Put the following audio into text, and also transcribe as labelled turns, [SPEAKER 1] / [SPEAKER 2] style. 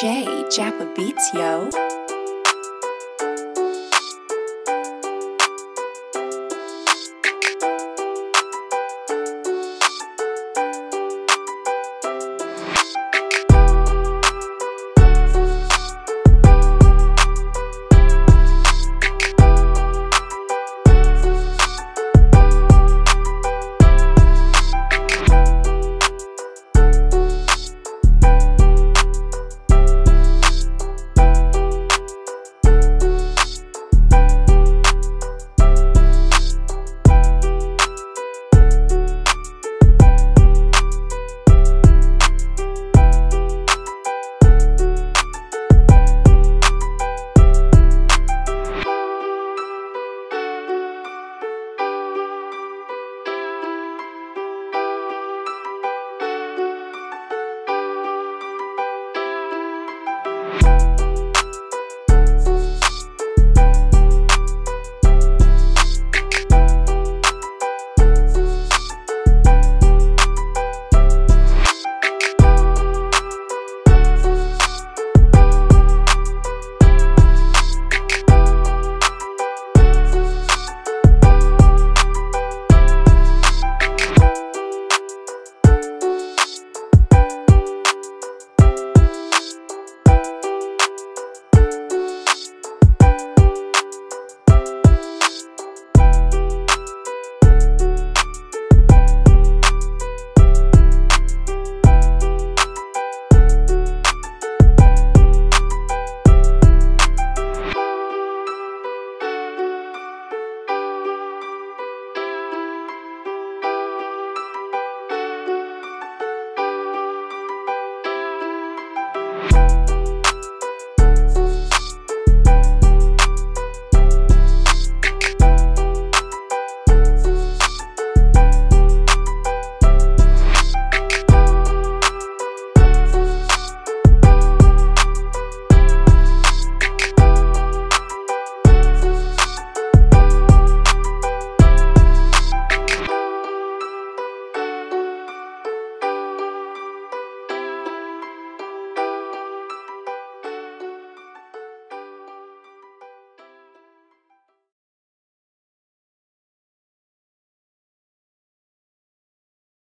[SPEAKER 1] J Japa Beats, yo.